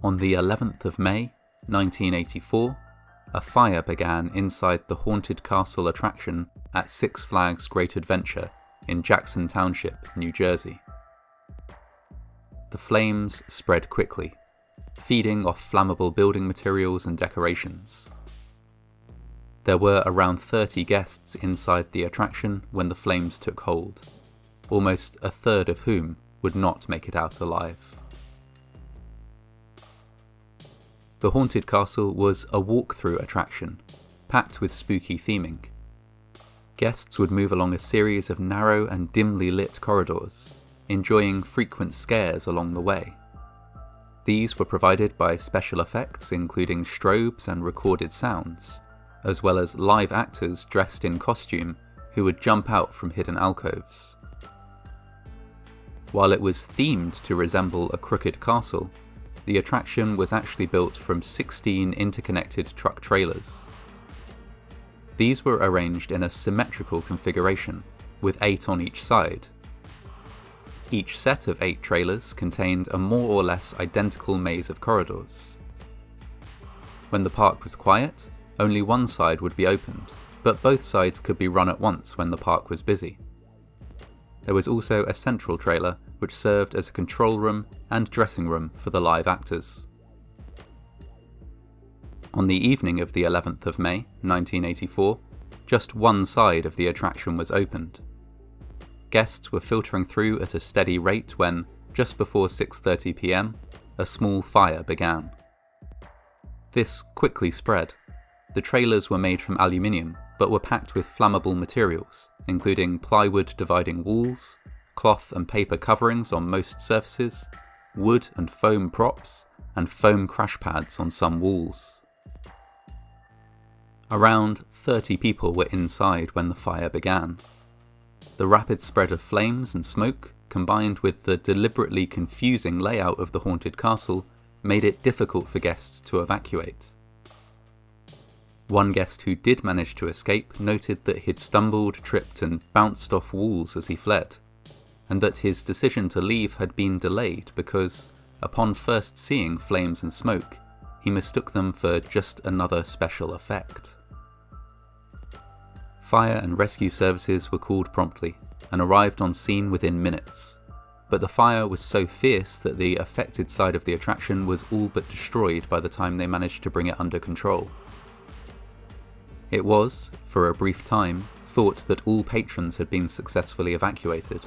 On the 11th of May, 1984, a fire began inside the Haunted Castle attraction at Six Flags Great Adventure in Jackson Township, New Jersey. The flames spread quickly, feeding off flammable building materials and decorations. There were around 30 guests inside the attraction when the flames took hold, almost a third of whom would not make it out alive. The Haunted Castle was a walk-through attraction, packed with spooky theming. Guests would move along a series of narrow and dimly lit corridors, enjoying frequent scares along the way. These were provided by special effects including strobes and recorded sounds, as well as live actors dressed in costume who would jump out from hidden alcoves. While it was themed to resemble a crooked castle, the attraction was actually built from 16 interconnected truck trailers. These were arranged in a symmetrical configuration, with 8 on each side. Each set of 8 trailers contained a more or less identical maze of corridors. When the park was quiet, only one side would be opened, but both sides could be run at once when the park was busy. There was also a central trailer which served as a control room and dressing room for the live actors. On the evening of the 11th of May, 1984, just one side of the attraction was opened. Guests were filtering through at a steady rate when, just before 6:30 p.m., a small fire began. This quickly spread. The trailers were made from aluminium, but were packed with flammable materials, including plywood dividing walls, cloth and paper coverings on most surfaces, wood and foam props, and foam crash pads on some walls. Around 30 people were inside when the fire began. The rapid spread of flames and smoke, combined with the deliberately confusing layout of the haunted castle, made it difficult for guests to evacuate. One guest who did manage to escape noted that he'd stumbled, tripped, and bounced off walls as he fled, and that his decision to leave had been delayed because, upon first seeing flames and smoke, he mistook them for just another special effect. Fire and rescue services were called promptly and arrived on scene within minutes, but the fire was so fierce that the affected side of the attraction was all but destroyed by the time they managed to bring it under control. It was, for a brief time, thought that all patrons had been successfully evacuated,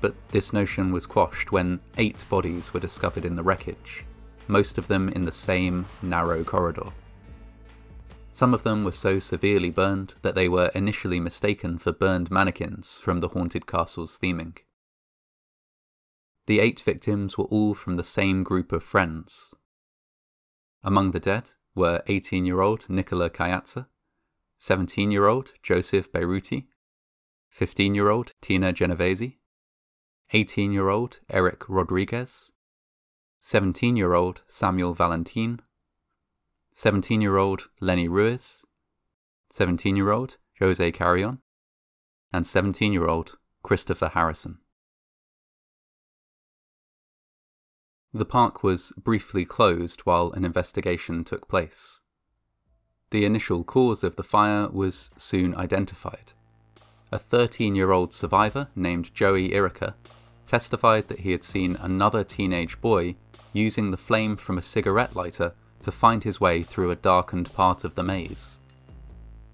but this notion was quashed when eight bodies were discovered in the wreckage, most of them in the same narrow corridor. Some of them were so severely burned that they were initially mistaken for burned mannequins from the haunted castle's theming. The eight victims were all from the same group of friends. Among the dead were 18 year old Nicola Kayatsa, 17 year old Joseph Beiruti, 15 year old Tina Genovese, 18 year old Eric Rodriguez, 17 year old Samuel Valentin, 17 year old Lenny Ruiz, 17 year old Jose Carrion, and 17 year old Christopher Harrison. The park was briefly closed while an investigation took place. The initial cause of the fire was soon identified. A 13 year old survivor named Joey Irica testified that he had seen another teenage boy using the flame from a cigarette lighter to find his way through a darkened part of the maze.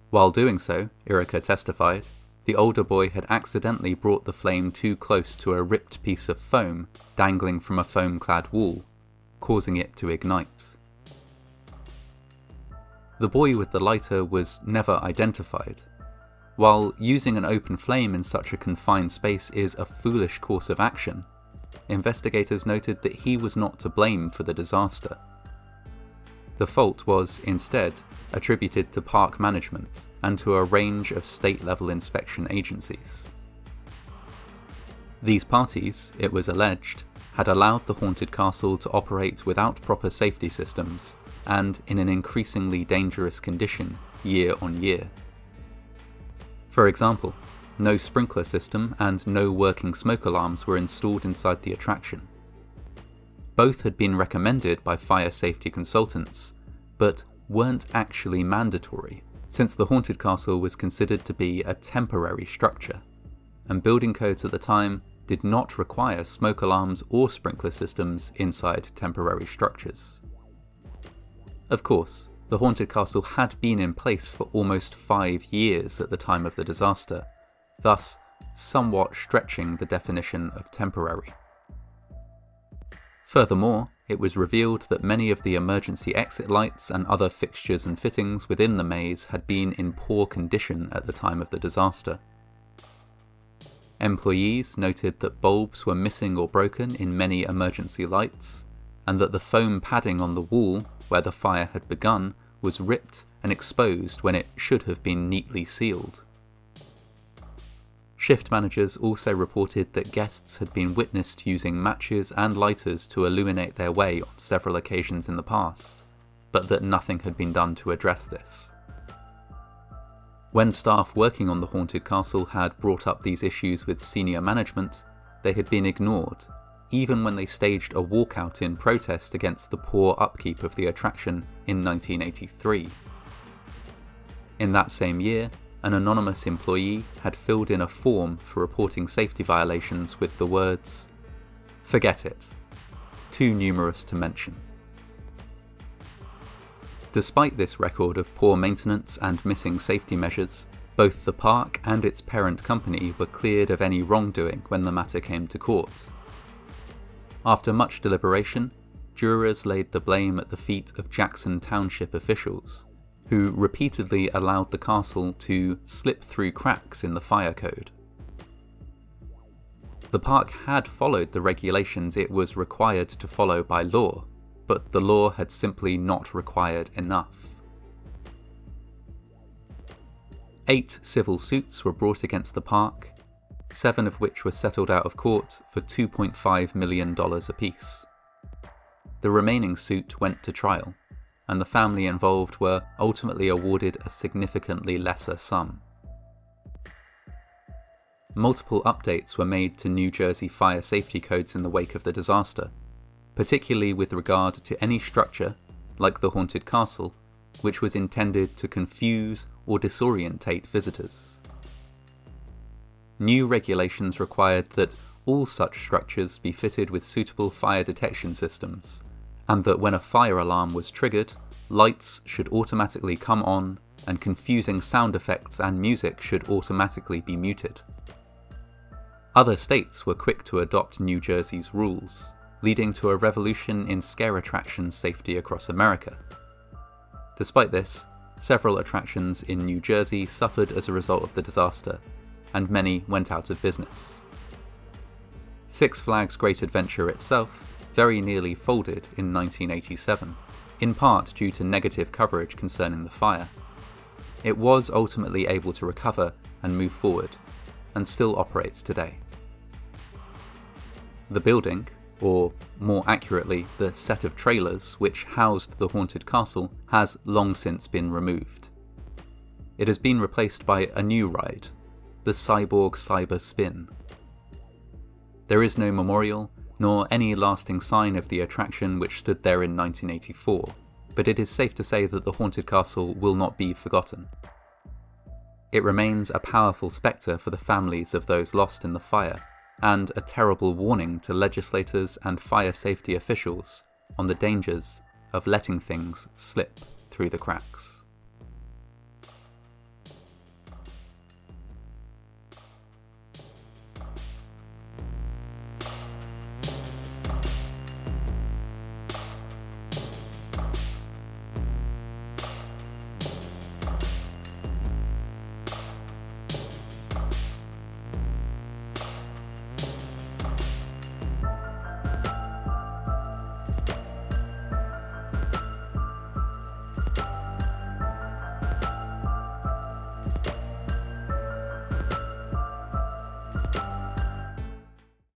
While doing so, Irica testified, the older boy had accidentally brought the flame too close to a ripped piece of foam dangling from a foam clad wall, causing it to ignite. The boy with the lighter was never identified, while using an open flame in such a confined space is a foolish course of action, investigators noted that he was not to blame for the disaster. The fault was, instead, attributed to park management and to a range of state level inspection agencies. These parties, it was alleged, had allowed the haunted castle to operate without proper safety systems and in an increasingly dangerous condition year on year. For example, no sprinkler system and no working smoke alarms were installed inside the attraction. Both had been recommended by fire safety consultants, but weren't actually mandatory, since the haunted castle was considered to be a temporary structure, and building codes at the time did not require smoke alarms or sprinkler systems inside temporary structures. Of course, the haunted castle had been in place for almost five years at the time of the disaster, thus somewhat stretching the definition of temporary. Furthermore, it was revealed that many of the emergency exit lights and other fixtures and fittings within the maze had been in poor condition at the time of the disaster. Employees noted that bulbs were missing or broken in many emergency lights, and that the foam padding on the wall where the fire had begun was ripped and exposed when it should have been neatly sealed. Shift managers also reported that guests had been witnessed using matches and lighters to illuminate their way on several occasions in the past, but that nothing had been done to address this. When staff working on the haunted castle had brought up these issues with senior management, they had been ignored, even when they staged a walkout in protest against the poor upkeep of the attraction in 1983. In that same year, an anonymous employee had filled in a form for reporting safety violations with the words, Forget it. Too numerous to mention. Despite this record of poor maintenance and missing safety measures, both the park and its parent company were cleared of any wrongdoing when the matter came to court. After much deliberation, jurors laid the blame at the feet of Jackson Township officials, who repeatedly allowed the castle to slip through cracks in the fire code. The park had followed the regulations it was required to follow by law, but the law had simply not required enough. Eight civil suits were brought against the park, seven of which were settled out of court for $2.5 million apiece. The remaining suit went to trial, and the family involved were ultimately awarded a significantly lesser sum. Multiple updates were made to New Jersey fire safety codes in the wake of the disaster, particularly with regard to any structure, like the haunted castle, which was intended to confuse or disorientate visitors. New regulations required that all such structures be fitted with suitable fire detection systems, and that when a fire alarm was triggered, lights should automatically come on and confusing sound effects and music should automatically be muted. Other states were quick to adopt New Jersey's rules, leading to a revolution in scare attraction safety across America. Despite this, several attractions in New Jersey suffered as a result of the disaster, and many went out of business. Six Flags Great Adventure itself very nearly folded in 1987, in part due to negative coverage concerning the fire. It was ultimately able to recover and move forward, and still operates today. The building, or more accurately, the set of trailers which housed the haunted castle, has long since been removed. It has been replaced by a new ride, the Cyborg Cyber Spin. There is no memorial, nor any lasting sign of the attraction which stood there in 1984, but it is safe to say that the haunted castle will not be forgotten. It remains a powerful spectre for the families of those lost in the fire, and a terrible warning to legislators and fire safety officials on the dangers of letting things slip through the cracks.